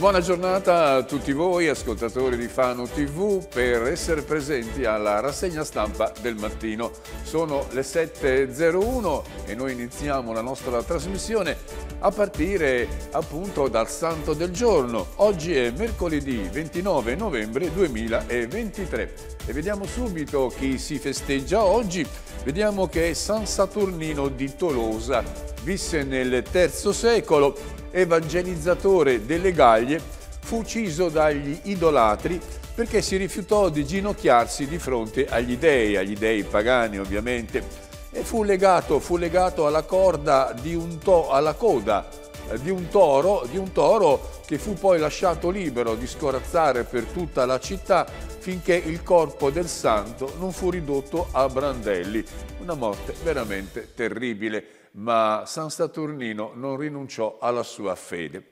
Buona giornata a tutti voi, ascoltatori di Fano TV, per essere presenti alla rassegna stampa del mattino. Sono le 7.01 e noi iniziamo la nostra trasmissione a partire appunto dal Santo del Giorno. Oggi è mercoledì 29 novembre 2023 e vediamo subito chi si festeggia oggi. Vediamo che San Saturnino di Tolosa, visse nel III secolo evangelizzatore delle Gaglie, fu ucciso dagli idolatri perché si rifiutò di ginocchiarsi di fronte agli dei, agli dei pagani ovviamente, e fu legato, fu legato alla corda di un to, alla coda eh, di un toro, di un toro che fu poi lasciato libero di scorazzare per tutta la città finché il corpo del santo non fu ridotto a brandelli. Una morte veramente terribile ma San Saturnino non rinunciò alla sua fede.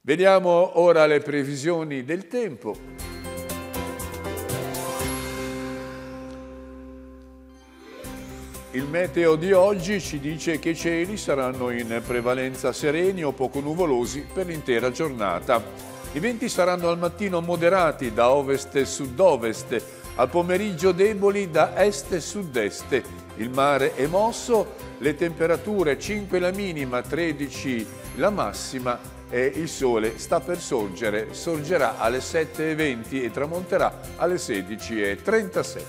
Vediamo ora le previsioni del tempo. Il meteo di oggi ci dice che i cieli saranno in prevalenza sereni o poco nuvolosi per l'intera giornata. I venti saranno al mattino moderati da ovest e sud-ovest, al pomeriggio deboli da est e sud-est. Il mare è mosso le temperature 5 la minima, 13 la massima e il sole sta per sorgere, sorgerà alle 7.20 e tramonterà alle 16.37.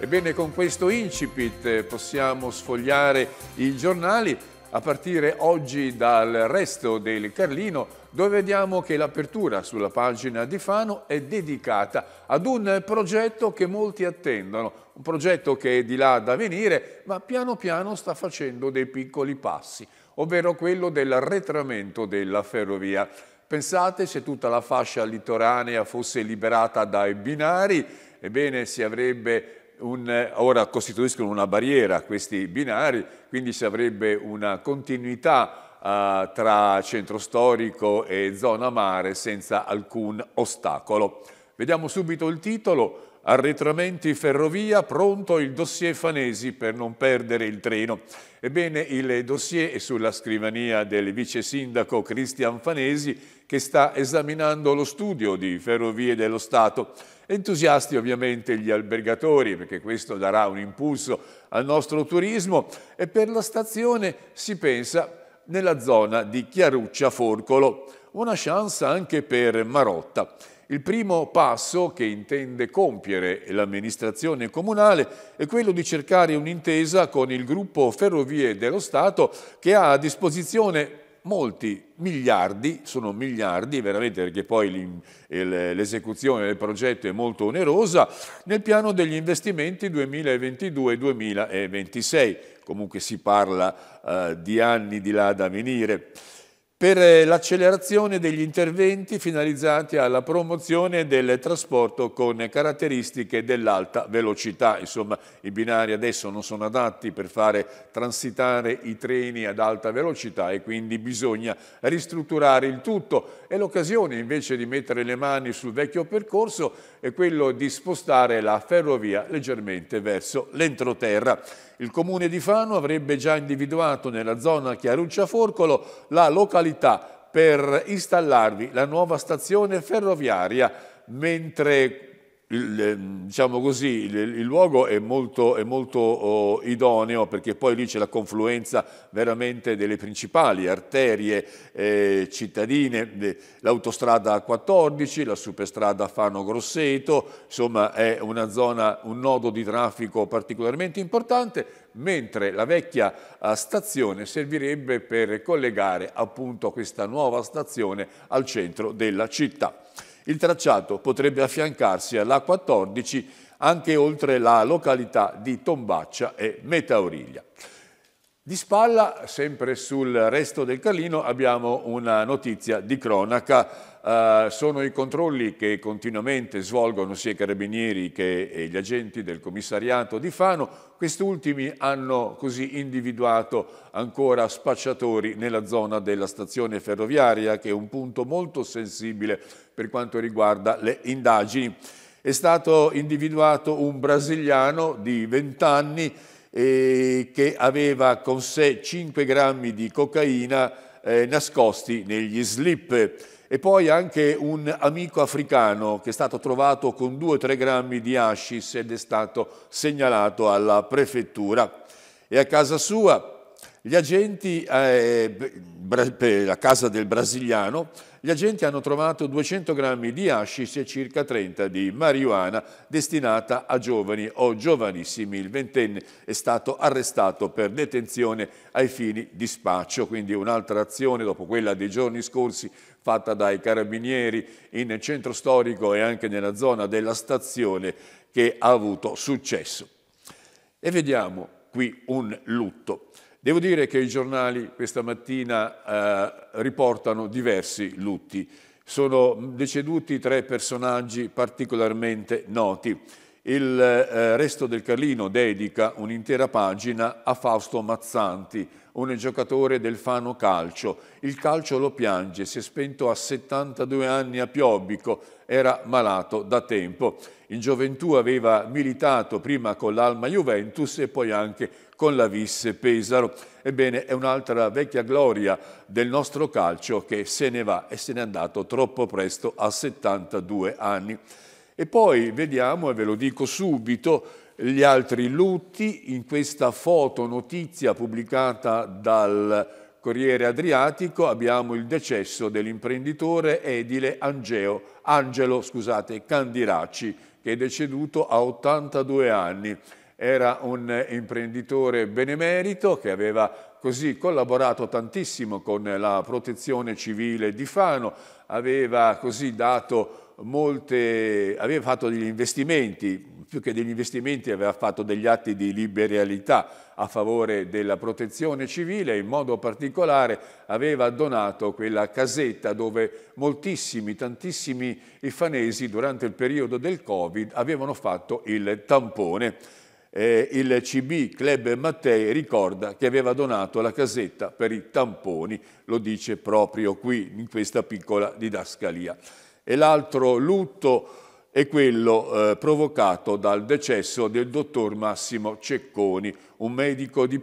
Ebbene, con questo incipit possiamo sfogliare i giornali a partire oggi dal resto del Carlino, dove vediamo che l'apertura sulla pagina di Fano è dedicata ad un progetto che molti attendono, un progetto che è di là da venire, ma piano piano sta facendo dei piccoli passi, ovvero quello dell'arretramento della ferrovia. Pensate se tutta la fascia litoranea fosse liberata dai binari, ebbene si avrebbe un, ora costituiscono una barriera questi binari, quindi si avrebbe una continuità uh, tra centro storico e zona mare senza alcun ostacolo. Vediamo subito il titolo, Arretramenti ferrovia, pronto il dossier Fanesi per non perdere il treno. Ebbene, il dossier è sulla scrivania del vice sindaco Cristian Fanesi che sta esaminando lo studio di Ferrovie dello Stato. Entusiasti ovviamente gli albergatori perché questo darà un impulso al nostro turismo e per la stazione si pensa nella zona di Chiaruccia Forcolo, una chance anche per Marotta. Il primo passo che intende compiere l'amministrazione comunale è quello di cercare un'intesa con il gruppo Ferrovie dello Stato che ha a disposizione molti miliardi, sono miliardi veramente perché poi l'esecuzione del progetto è molto onerosa, nel piano degli investimenti 2022-2026. Comunque si parla uh, di anni di là da venire per eh, l'accelerazione degli interventi finalizzati alla promozione del trasporto con caratteristiche dell'alta velocità. Insomma, i binari adesso non sono adatti per fare transitare i treni ad alta velocità e quindi bisogna ristrutturare il tutto. E l'occasione invece di mettere le mani sul vecchio percorso è quello di spostare la ferrovia leggermente verso l'entroterra. Il comune di Fano avrebbe già individuato nella zona Chiaruccia-Forcolo la località per installarvi la nuova stazione ferroviaria, mentre il, diciamo così, il, il, luogo è molto, è molto oh, idoneo perché poi lì c'è la confluenza veramente delle principali arterie eh, cittadine, l'autostrada 14, la superstrada Fano-Grosseto, insomma è una zona, un nodo di traffico particolarmente importante, mentre la vecchia uh, stazione servirebbe per collegare appunto questa nuova stazione al centro della città. Il tracciato potrebbe affiancarsi alla 14 anche oltre la località di Tombaccia e Metauriglia. Di spalla, sempre sul resto del Carlino, abbiamo una notizia di cronaca Uh, sono i controlli che continuamente svolgono sia i carabinieri che gli agenti del commissariato di Fano. Quest'ultimi hanno così individuato ancora spacciatori nella zona della stazione ferroviaria, che è un punto molto sensibile per quanto riguarda le indagini. È stato individuato un brasiliano di 20 anni eh, che aveva con sé 5 grammi di cocaina eh, nascosti negli slip E poi anche un amico africano che è stato trovato con 2-3 grammi di hashish ed è stato segnalato alla prefettura. E a casa sua gli agenti, eh, la casa del brasiliano, gli agenti hanno trovato 200 grammi di hashish e circa 30 di marijuana destinata a giovani o giovanissimi. Il ventenne è stato arrestato per detenzione ai fini di spaccio, quindi un'altra azione dopo quella dei giorni scorsi fatta dai carabinieri in centro storico e anche nella zona della stazione che ha avuto successo. E vediamo qui un lutto. Devo dire che i giornali questa mattina eh, riportano diversi lutti. Sono deceduti tre personaggi particolarmente noti. Il eh, resto del Carlino dedica un'intera pagina a Fausto Mazzanti, un giocatore del Fano Calcio. Il calcio lo piange, si è spento a 72 anni a Piobbico, era malato da tempo. In gioventù aveva militato prima con l'Alma Juventus e poi anche con la Vis Pesaro. Ebbene, è un'altra vecchia gloria del nostro calcio che se ne va e se n'è andato troppo presto a 72 anni. E poi vediamo, e ve lo dico subito, gli altri lutti in questa foto notizia pubblicata dal Corriere Adriatico. Abbiamo il decesso dell'imprenditore edile Angeo, Angelo scusate, Candiracci, che è deceduto a 82 anni. Era un imprenditore benemerito che aveva così collaborato tantissimo con la protezione civile di Fano, aveva così dato molte, aveva fatto degli investimenti, più che degli investimenti aveva fatto degli atti di liberalità a favore della protezione civile, in modo particolare aveva donato quella casetta dove moltissimi, tantissimi ifanesi durante il periodo del Covid avevano fatto il tampone eh, il CB Club Mattei ricorda che aveva donato la casetta per i tamponi, lo dice proprio qui in questa piccola didascalia. E l'altro lutto è quello eh, provocato dal decesso del dottor Massimo Cecconi, un medico di,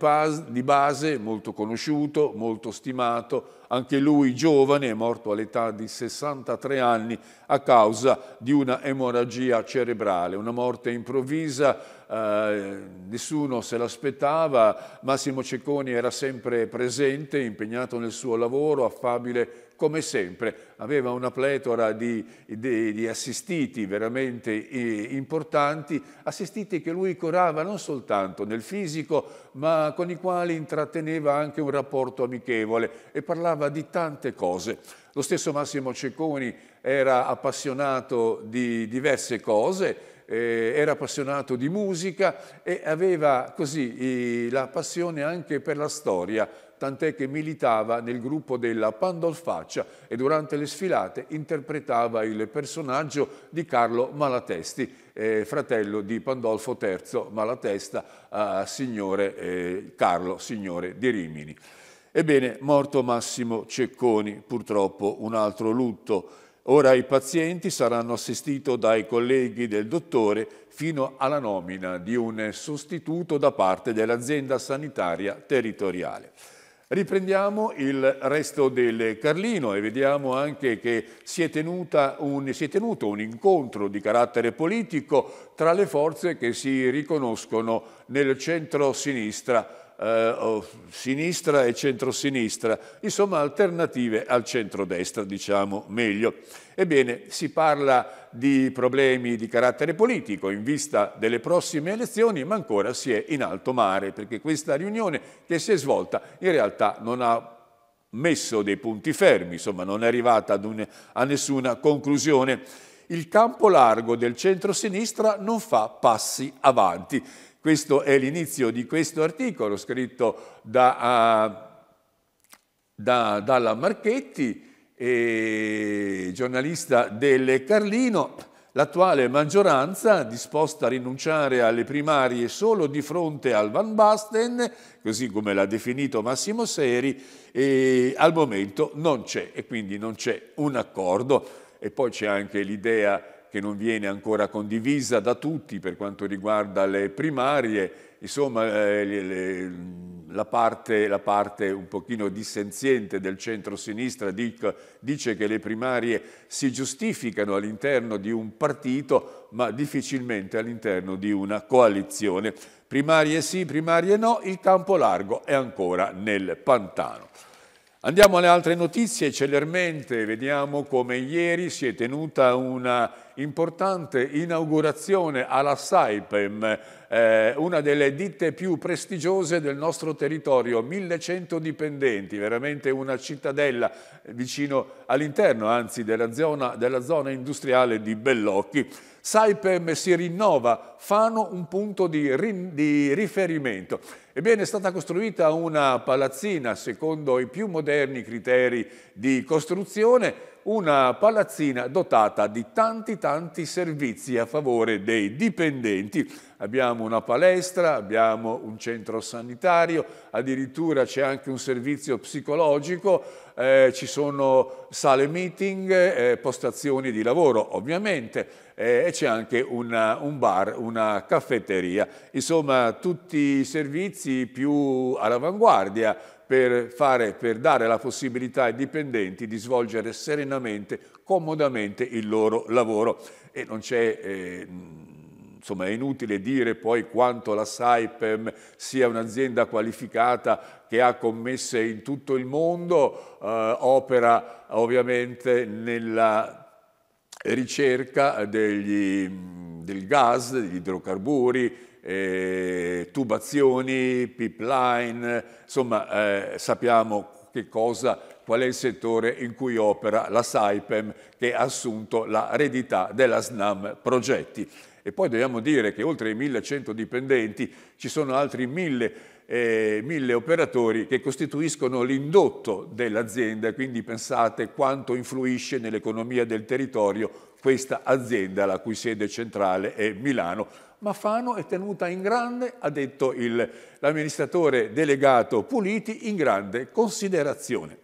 di base molto conosciuto, molto stimato, anche lui giovane, è morto all'età di 63 anni a causa di una emorragia cerebrale, una morte improvvisa eh, nessuno se l'aspettava, Massimo Cecconi era sempre presente, impegnato nel suo lavoro, affabile come sempre, aveva una pletora di, di, di, assistiti veramente importanti, assistiti che lui curava non soltanto nel fisico, ma con i quali intratteneva anche un rapporto amichevole e parlava di tante cose. Lo stesso Massimo Cecconi era appassionato di diverse cose, eh, era appassionato di musica e aveva così la passione anche per la storia, tant'è che militava nel gruppo della Pandolfaccia e durante le sfilate interpretava il personaggio di Carlo Malatesti, eh, fratello di Pandolfo III Malatesta, eh, signore eh, Carlo, signore di Rimini. Ebbene, morto Massimo Cecconi, purtroppo un altro lutto Ora i pazienti saranno assistiti dai colleghi del dottore fino alla nomina di un sostituto da parte dell'azienda sanitaria territoriale. Riprendiamo il resto del Carlino e vediamo anche che si è, un, si è, tenuto un incontro di carattere politico tra le forze che si riconoscono nel centro-sinistra eh, sinistra e centrosinistra, insomma alternative al centrodestra, diciamo meglio. Ebbene, si parla di problemi di carattere politico in vista delle prossime elezioni, ma ancora si è in alto mare, perché questa riunione che si è svolta in realtà non ha messo dei punti fermi, insomma non è arrivata un, a nessuna conclusione. Il campo largo del centro-sinistra non fa passi avanti. Questo è l'inizio di questo articolo scritto da, uh, da, dalla Marchetti, giornalista del Carlino. L'attuale maggioranza, disposta a rinunciare alle primarie solo di fronte al Van Basten, così come l'ha definito Massimo Seri, al momento non c'è e quindi non c'è un accordo. E poi c'è anche l'idea che non viene ancora condivisa da tutti per quanto riguarda le primarie, insomma eh, le, la parte, la parte, un pochino dissenziente del centro-sinistra dice che le primarie si giustificano all'interno di un partito, ma difficilmente all'interno di una coalizione. Primarie sì, primarie no, il campo largo è ancora nel pantano. Andiamo alle altre notizie, celermente vediamo come ieri si è tenuta una importante inaugurazione alla Saipem, eh, una delle ditte più prestigiose del nostro territorio, 1100 dipendenti, veramente una cittadella vicino all'interno, anzi della zona, della zona industriale di Bellocchi. Saipem si rinnova, Fano un punto di, ri, di, riferimento. Ebbene, è stata costruita una palazzina secondo i più moderni criteri di costruzione, una palazzina dotata di tanti tanti servizi a favore dei dipendenti. Abbiamo una palestra, abbiamo un centro sanitario, addirittura c'è anche un servizio psicologico, eh, ci sono sale meeting, eh, postazioni di lavoro ovviamente eh, e c'è anche una, un bar, una caffetteria. Insomma tutti i servizi più all'avanguardia per, fare, per dare la possibilità ai dipendenti di svolgere serenamente, comodamente il loro lavoro. E non c'è... Eh, insomma è inutile dire poi quanto la Saipem sia un'azienda qualificata che ha commesse in tutto il mondo, eh, opera ovviamente nella ricerca degli, del gas, degli idrocarburi, eh, tubazioni, pipeline, insomma eh, sappiamo che cosa, qual è il settore in cui opera la Saipem che ha assunto l'eredità della SNAM Progetti. E poi dobbiamo dire che oltre ai 1100 dipendenti ci sono altri 1000 eh, mille operatori che costituiscono l'indotto dell'azienda, quindi pensate quanto influisce nell'economia del territorio questa azienda, la cui sede centrale è Milano. Ma Fano è tenuta in grande, ha detto l'amministratore delegato Puliti, in grande considerazione.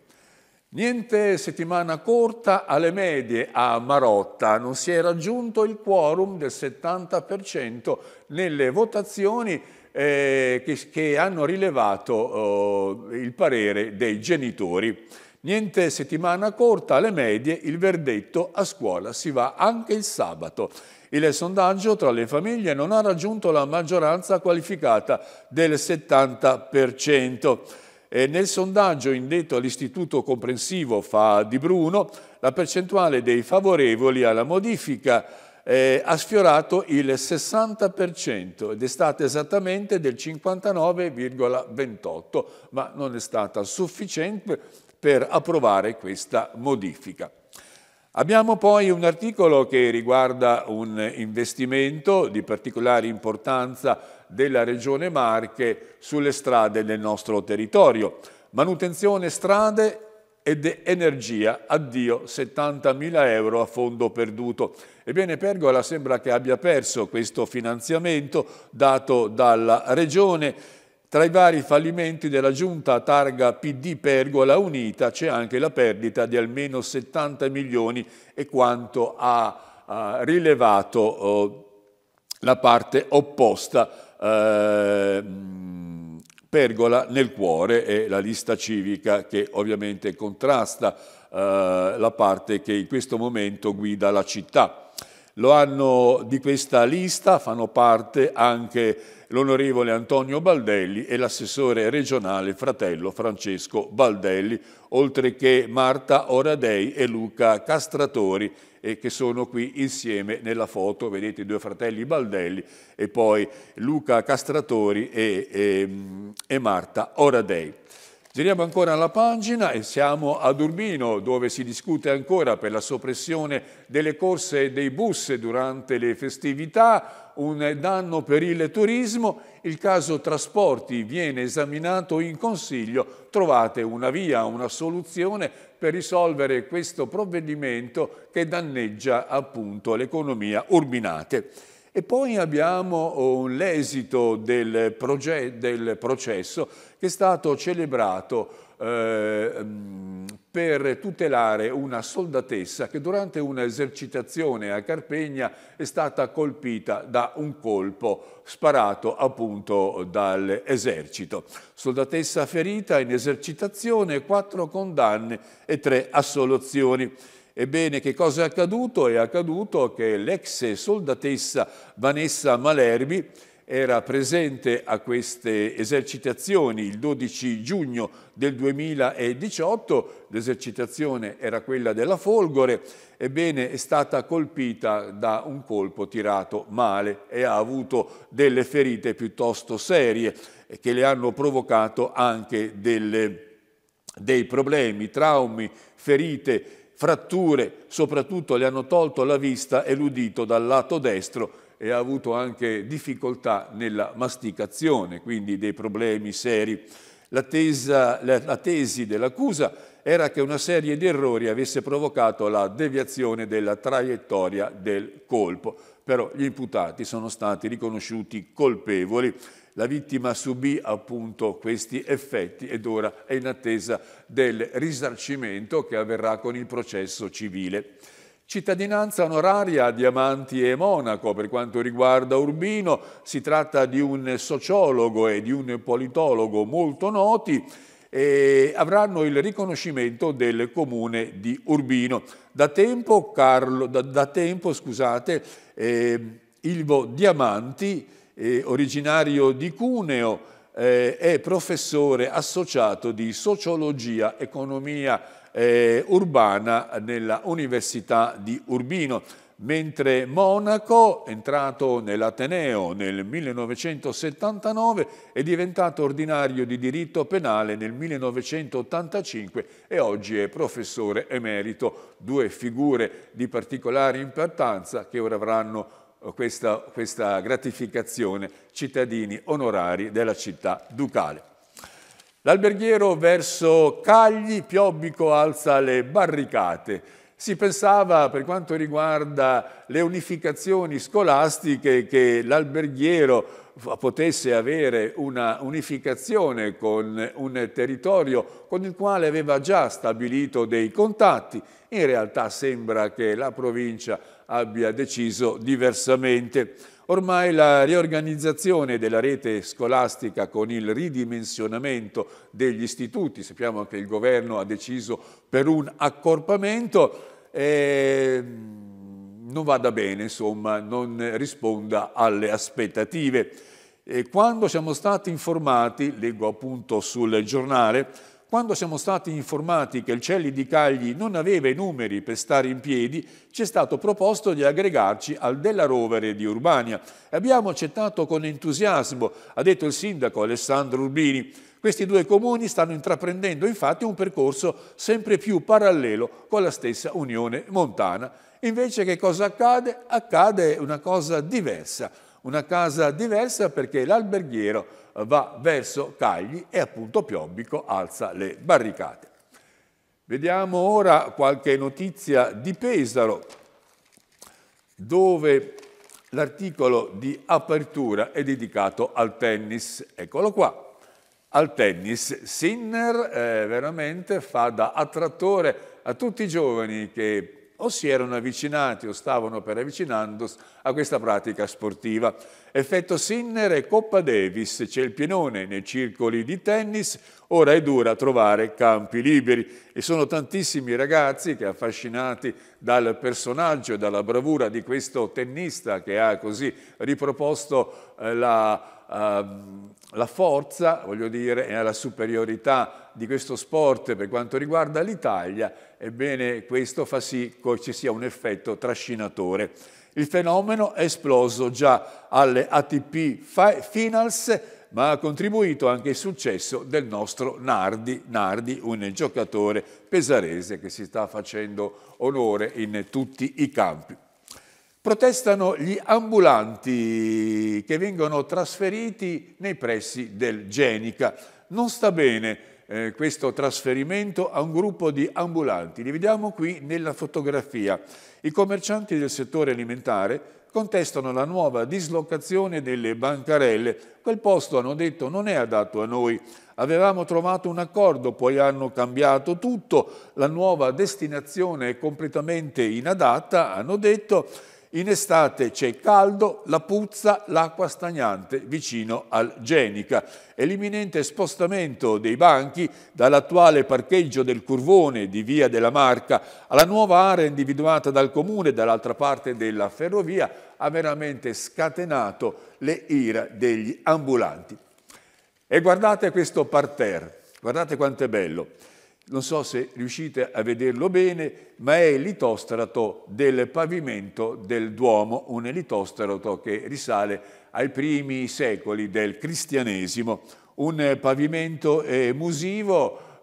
Niente settimana corta alle medie a Marotta, non si è raggiunto il quorum del 70% nelle votazioni eh, che, che, hanno rilevato eh, il parere dei genitori. Niente settimana corta alle medie, il verdetto a scuola si va anche il sabato. Il sondaggio tra le famiglie non ha raggiunto la maggioranza qualificata del 70%. E nel sondaggio indetto all'Istituto Comprensivo Fa di Bruno, la percentuale dei favorevoli alla modifica eh, ha sfiorato il 60% ed è stata esattamente del 59,28, ma non è stata sufficiente per approvare questa modifica. Abbiamo poi un articolo che riguarda un investimento di particolare importanza della Regione Marche sulle strade del nostro territorio. Manutenzione strade ed energia, addio 70.000 euro a fondo perduto. Ebbene Pergola sembra che abbia perso questo finanziamento dato dalla Regione. Tra i vari fallimenti della giunta targa PD Pergola Unita c'è anche la perdita di almeno 70 milioni e quanto ha, ha rilevato oh, la parte opposta. Eh, Pergola nel cuore è la lista civica che ovviamente contrasta eh, la parte che in questo momento guida la città. Hanno di questa lista, fanno parte anche l'onorevole Antonio Baldelli e l'assessore regionale fratello Francesco Baldelli, oltre che Marta Oradei e Luca Castratori, e che sono qui insieme nella foto, vedete i due fratelli Baldelli e poi Luca Castratori e, e, e Marta Oradei. Giriamo ancora la pagina e siamo ad Urbino dove si discute ancora per la soppressione delle corse dei bus durante le festività, un danno per il turismo, il caso trasporti viene esaminato in consiglio, trovate una via, una soluzione per risolvere questo provvedimento che danneggia appunto l'economia urbinate. E poi abbiamo oh, l'esito del, del, processo che è stato celebrato eh, per tutelare una soldatessa che durante un'esercitazione a Carpegna è stata colpita da un colpo sparato appunto dall'esercito. Soldatessa ferita in esercitazione, quattro condanne e tre assoluzioni. Ebbene, che cosa è accaduto? È accaduto che l'ex soldatessa Vanessa Malerbi era presente a queste esercitazioni il 12 giugno del 2018, l'esercitazione era quella della Folgore, ebbene è stata colpita da un colpo tirato male e ha avuto delle ferite piuttosto serie che le hanno provocato anche delle, dei problemi, traumi, ferite fratture, soprattutto le hanno tolto la vista e l'udito dal lato destro e ha avuto anche difficoltà nella masticazione, quindi dei problemi seri. La, tesa, la, la tesi dell'accusa era che una serie di errori avesse provocato la deviazione della traiettoria del colpo, però gli imputati sono stati riconosciuti colpevoli. La vittima subì appunto questi effetti ed ora è in attesa del risarcimento che avverrà con il processo civile. Cittadinanza onoraria a Diamanti e Monaco per quanto riguarda Urbino, si tratta di un sociologo e di un politologo molto noti e avranno il riconoscimento del comune di Urbino. Da tempo, Carlo, da, da tempo scusate, eh, Ilvo Diamanti eh, originario di Cuneo, eh, è professore associato di sociologia, economia eh, urbana nella Università di Urbino, mentre Monaco, entrato nell'Ateneo nel 1979, è diventato ordinario di diritto penale nel 1985 e oggi è professore emerito, due figure di particolare importanza che ora avranno questa, questa gratificazione cittadini onorari della città ducale. L'alberghiero verso Cagli, Piobbico alza le barricate. Si pensava, per quanto riguarda le unificazioni scolastiche, che l'alberghiero potesse avere una unificazione con un territorio con il quale aveva già stabilito dei contatti. In realtà sembra che la provincia abbia deciso diversamente. Ormai la riorganizzazione della rete scolastica con il ridimensionamento degli istituti, sappiamo che il governo ha deciso per un accorpamento, eh, non vada bene, insomma, non risponda alle aspettative. E quando siamo stati informati, leggo appunto sul giornale, quando siamo stati informati che il Celli di Cagli non aveva i numeri per stare in piedi, ci è stato proposto di aggregarci al Della Rovere di Urbania. Abbiamo accettato con entusiasmo, ha detto il sindaco Alessandro Urbini. Questi due comuni stanno intraprendendo infatti un percorso sempre più parallelo con la stessa Unione Montana. Invece che cosa accade? Accade una cosa diversa, una casa diversa perché l'alberghiero va verso Cagli e appunto Piobbico alza le barricate. Vediamo ora qualche notizia di Pesaro, dove l'articolo di apertura è dedicato al tennis. Eccolo qua. Al tennis, Sinner eh, veramente fa da attrattore a tutti i giovani che o si erano avvicinati o stavano per avvicinandosi a questa pratica sportiva. Effetto Sinner e Coppa Davis, c'è il pienone nei circoli di tennis, ora è dura trovare campi liberi e sono tantissimi ragazzi che affascinati dal personaggio e dalla bravura di questo tennista che ha così riproposto eh, la Ehm, la forza, voglio dire, e la superiorità di questo sport per quanto riguarda l'Italia, ebbene questo fa sì che ci sia un effetto trascinatore. Il fenomeno è esploso già alle ATP Finals, ma ha contribuito anche il successo del nostro Nardi, Nardi, un giocatore pesarese che si sta facendo onore in tutti i campi. Protestano gli ambulanti che vengono trasferiti nei pressi del Genica. Non sta bene eh, questo trasferimento a un gruppo di ambulanti. Li vediamo qui nella fotografia. I commercianti del settore alimentare contestano la nuova dislocazione delle bancarelle. Quel posto, hanno detto, non è adatto a noi. Avevamo trovato un accordo, poi hanno cambiato tutto. La nuova destinazione è completamente inadatta, hanno detto. In estate c'è caldo, la puzza, l'acqua stagnante vicino al Genica e l'imminente spostamento dei banchi dall'attuale parcheggio del Curvone di Via della Marca alla nuova area individuata dal Comune dall'altra parte della ferrovia ha veramente scatenato le ira degli ambulanti. E guardate questo parterre, guardate quanto è bello non so se riuscite a vederlo bene, ma è il litostrato del pavimento del Duomo, un litostrato che risale ai primi secoli del cristianesimo, un pavimento eh,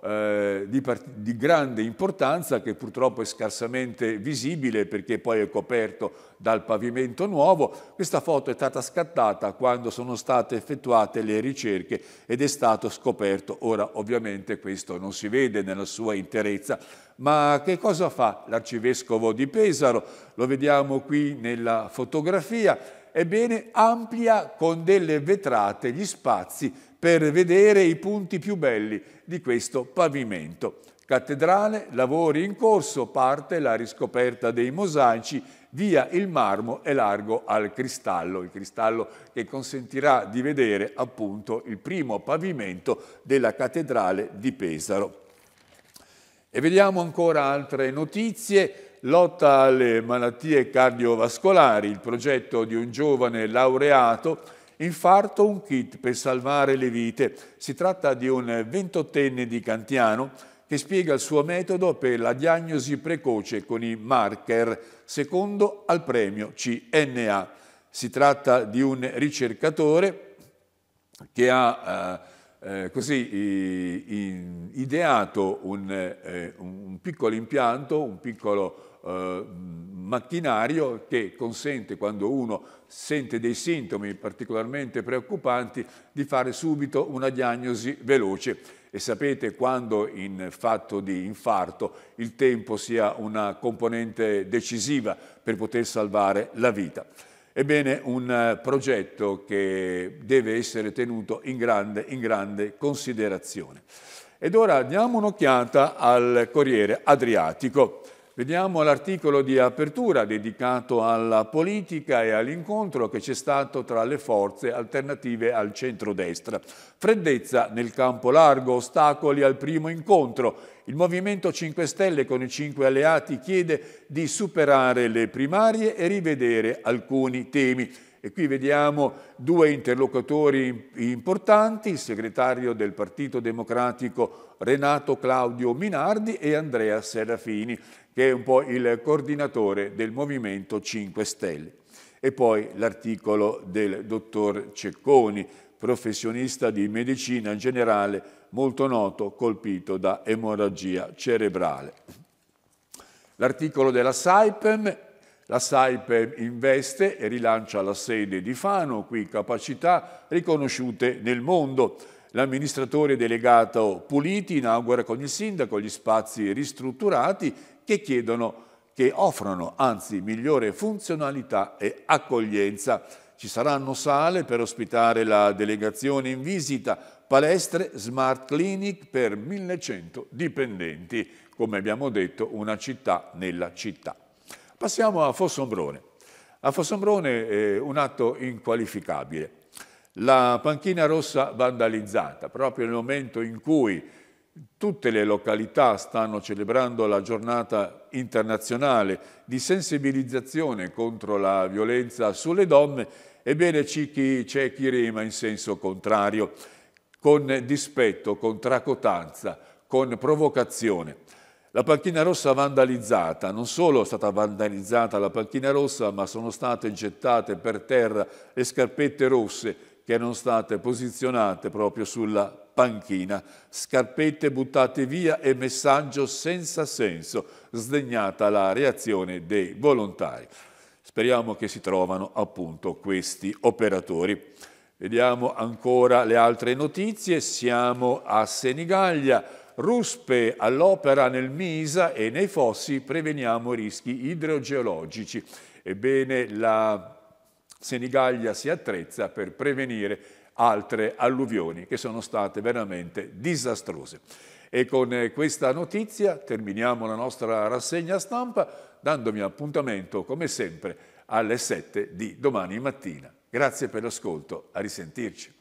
eh, di, di, grande importanza che purtroppo è scarsamente visibile perché poi è coperto dal pavimento nuovo. Questa foto è stata scattata quando sono state effettuate le ricerche ed è stato scoperto. Ora ovviamente questo non si vede nella sua interezza, ma che cosa fa l'arcivescovo di Pesaro? Lo vediamo qui nella fotografia. Ebbene, amplia con delle vetrate gli spazi per vedere i punti più belli di questo pavimento. Cattedrale, lavori in corso, parte la riscoperta dei mosaici, via il marmo e largo al cristallo, il cristallo che consentirà di vedere appunto il primo pavimento della cattedrale di Pesaro. E vediamo ancora altre notizie. Lotta alle malattie cardiovascolari, il progetto di un giovane laureato Infarto, un kit per salvare le vite. Si tratta di un 28enne di Cantiano che spiega il suo metodo per la diagnosi precoce con i marker, secondo al premio CNA. Si tratta di un ricercatore che ha eh, eh, così ideato un, eh, un, piccolo impianto, un piccolo eh, macchinario che consente quando uno sente dei sintomi particolarmente preoccupanti di fare subito una diagnosi veloce e sapete quando in fatto di infarto il tempo sia una componente decisiva per poter salvare la vita. Ebbene, un progetto che deve essere tenuto in grande, in grande considerazione. Ed ora diamo un'occhiata al Corriere Adriatico. Vediamo l'articolo di apertura dedicato alla politica e all'incontro che c'è stato tra le forze alternative al centrodestra. Freddezza nel campo largo, ostacoli al primo incontro. Il Movimento 5 Stelle con i cinque alleati chiede di superare le primarie e rivedere alcuni temi. E qui vediamo due interlocutori importanti, il segretario del Partito Democratico Renato Claudio Minardi e Andrea Serafini che è un po' il coordinatore del Movimento 5 Stelle. E poi l'articolo del dottor Cecconi, professionista di medicina generale, molto noto, colpito da emorragia cerebrale. L'articolo della Saipem, la Saipem investe e rilancia la sede di Fano, qui capacità riconosciute nel mondo. L'amministratore delegato Puliti inaugura con il sindaco gli spazi ristrutturati che chiedono, che offrono anzi migliore funzionalità e accoglienza. Ci saranno sale per ospitare la delegazione in visita, palestre, smart clinic per 1100 dipendenti, come abbiamo detto una città nella città. Passiamo a Fossombrone. A Fossombrone è un atto inqualificabile. La panchina rossa vandalizzata, proprio nel momento in cui Tutte le località stanno celebrando la giornata internazionale di sensibilizzazione contro la violenza sulle donne, ebbene c'è chi rema in senso contrario, con dispetto, con tracotanza, con provocazione. La panchina rossa vandalizzata, non solo è stata vandalizzata la panchina rossa, ma sono state gettate per terra le scarpette rosse che erano state posizionate proprio sulla panchina, scarpette buttate via e messaggio senza senso, sdegnata la reazione dei volontari. Speriamo che si trovano appunto questi operatori. Vediamo ancora le altre notizie. Siamo a Senigallia. Ruspe all'opera nel Misa e nei fossi preveniamo rischi idrogeologici. Ebbene, la Senigallia si attrezza per prevenire altre alluvioni che sono state veramente disastrose. E con questa notizia terminiamo la nostra rassegna stampa dandomi appuntamento come sempre alle 7 di domani mattina. Grazie per l'ascolto, a risentirci.